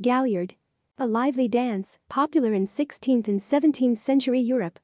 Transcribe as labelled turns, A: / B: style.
A: Galliard. A lively dance, popular in 16th and 17th century Europe,